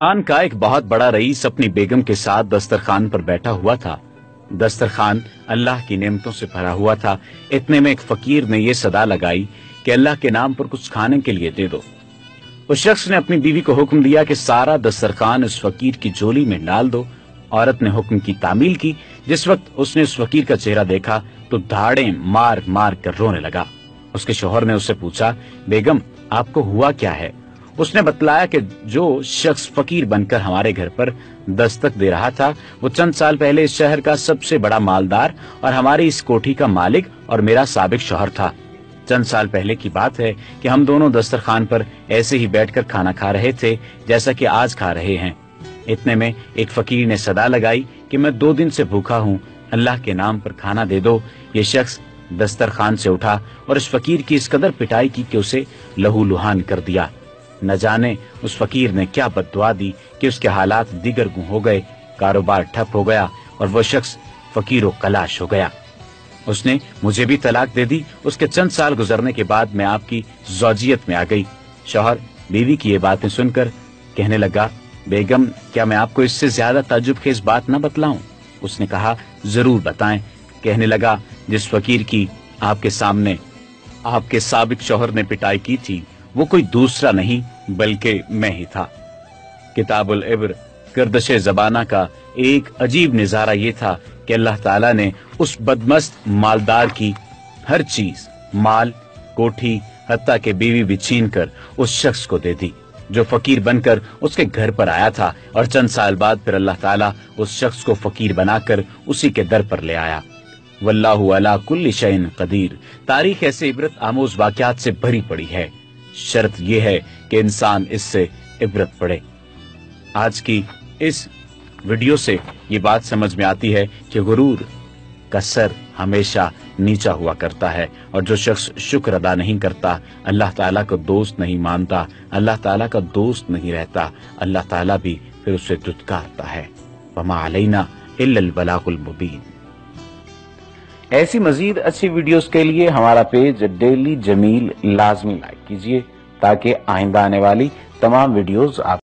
خان کا ایک بہت بڑا رئیس اپنی بیگم کے ساتھ دسترخوان پر بیٹھا ہوا تھا۔ دسترخوان اللہ کی نعمتوں سے بھرا ہوا تھا۔ اتنے میں ایک فقیر نے یہ صدا لگائی کہ اللہ کے نام پر کچھ کھانے کے لیے دے دو۔ اس شخص نے اپنی بیوی کو حکم دیا کہ سارا دسترخوان اس فقیر کی جولی میں ڈال دو۔ عورت نے حکم کی تعمیل کی۔ جس وقت اس نے اس فقیر کا چہرہ دیکھا تو دھاڑیں مار مار کر رونے لگا۔ اس کے شوہر نے اسے پوچھا، بیگم، آپ کو ہوا کیا ہے؟ اس نے بتلایا کہ جو شخص فقیر بن کر ہمارے گھر پر دستک دے رہا تھا، وہ چند سال پہلے اس شہر کا سب سے بڑا مالدار اور ہماری اس کوٹھی کا مالک اور میرا سابق شوہر تھا۔ چند سال پہلے کی بات ہے کہ ہم دونوں دسترخوان پر ایسے ہی بیٹھ کر کھانا کھا رہے تھے جیسا کہ آج کھا رہے ہیں۔ اتنے میں ایک فقیر نے صدا لگائی کہ میں دو دن سے بھوکا ہوں، اللہ کے نام پر کھانا دے دو۔ یہ شخص دسترخوان سے اٹھا اور اس فقیر کی اس قدر پٹائی کی کہ اسے لہو لہان کر دیا۔ نہ جانے اس فقیر نے کیا بد دعا دی کہ اس کے حالات دیگر گو ہو گئے، کاروبار ٹھپ ہو گیا اور وہ شخص فقیر و کلاش ہو گیا۔ اس نے مجھے بھی طلاق دے دی، اس کے چند سال گزرنے کے بعد میں آپ کی زوجیت میں آ گئی۔ شوہر، بیوی کی یہ باتیں سن کر کہنے لگا، بیگم، کیا میں آپ کو اس سے زیادہ تعجب خیز بات نہ بتلاؤں؟ اس نے کہا، ضرور بتائیں۔ کہنے لگا، جس فقیر کی آپ کے سامنے، آپ کے سابق شوہر نے پٹائی کی تھی۔ وہ کوئی دوسرا نہیں بلکہ میں ہی تھا۔ کتاب العبر کردش زبانہ کا ایک عجیب نظارہ یہ تھا کہ اللہ تعالیٰ نے اس بدمست مالدار کی ہر چیز، مال، کوٹھی، حتیٰ کہ بیوی بھی چھین کر اس شخص کو دے دی، جو فقیر بن کر اس کے گھر پر آیا تھا اور چند سال بعد پھر اللہ تعالیٰ اس شخص کو فقیر بنا کر اسی کے در پر لے آیا۔ واللہ علا کل شعین قدیر۔ تاریخ ایسے عبرت آموز واقعات سے بھری پڑی ہے۔ شرط یہ ہے کہ انسان اس سے عبرت پڑے آج کی اس ویڈیو سے یہ بات سمجھ میں آتی ہے کہ غرور کا سر ہمیشہ نیچا ہوا کرتا ہے اور جو شخص شکر ادا نہیں کرتا، اللہ تعالیٰ کو دوست نہیں مانتا، اللہ تعالیٰ کا دوست نہیں رہتا، اللہ تعالیٰ بھی پھر اسے دتکارتا ہے۔ وما علینا الا البلاغ المبین ایسی مزید اچھی ویڈیوز کے لیے ہمارا پیج ڈیلی جمیل لازمی لائک کیجیے تاکہ آئندہ آنے والی تمام ویڈیوز آپ